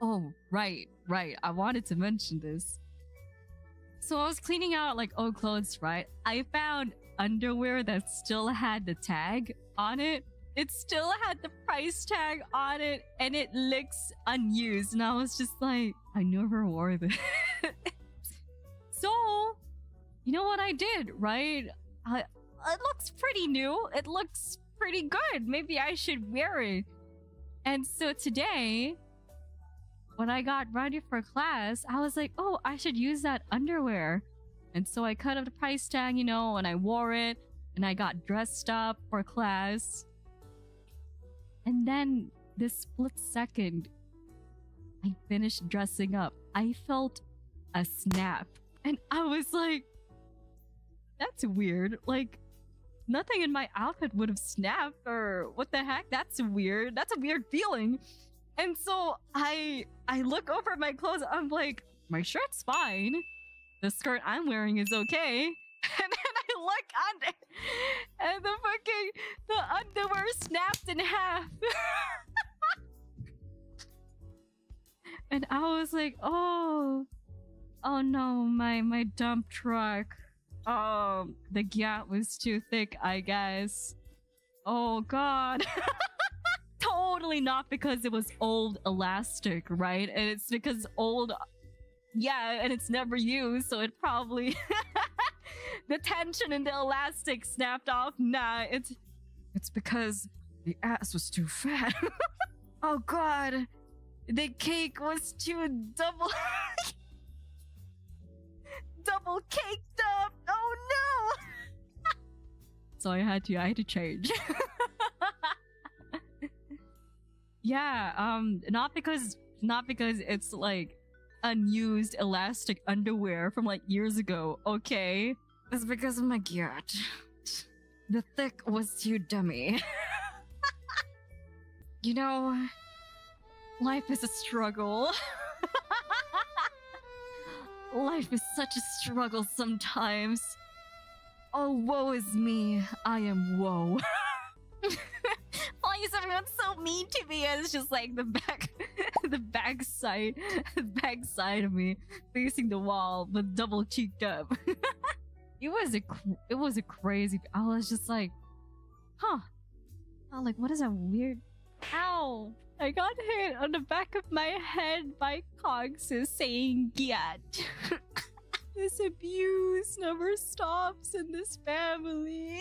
Oh, right, right. I wanted to mention this. So I was cleaning out like old clothes, right? I found underwear that still had the tag on it. It still had the price tag on it and it looks unused. And I was just like, I never wore this. so, you know what I did, right? I, it looks pretty new. It looks pretty good. Maybe I should wear it. And so today, when I got ready for class, I was like, oh, I should use that underwear. And so I cut up the price tag, you know, and I wore it and I got dressed up for class. And then this split second, I finished dressing up. I felt a snap. And I was like, that's weird. Like, nothing in my outfit would have snapped or what the heck? That's weird. That's a weird feeling. And so I I look over my clothes. I'm like, my shirt's fine. The skirt I'm wearing is okay. And then I look under, and the fucking the underwear snapped in half. and I was like, oh, oh no, my my dump truck. Oh, the gap was too thick, I guess. Oh god. totally not because it was old elastic, right? And it's because old yeah, and it's never used, so it probably the tension in the elastic snapped off. Nah, it's it's because the ass was too fat. oh god. The cake was too double double caked up. Oh no. so I had to I had to change. Yeah, um not because not because it's like unused elastic underwear from like years ago, okay? It's because of my gut. The thick was too dummy. you know, life is a struggle. life is such a struggle sometimes. Oh, woe is me. I am woe. Why is everyone so mean to me? It's just like the back, the back side, the back side of me facing the wall, but double cheeked up. it was a, it was a crazy. I was just like, huh. I like, what is that weird? Ow! I got hit on the back of my head by Cogs saying "Get." this abuse never stops in this family.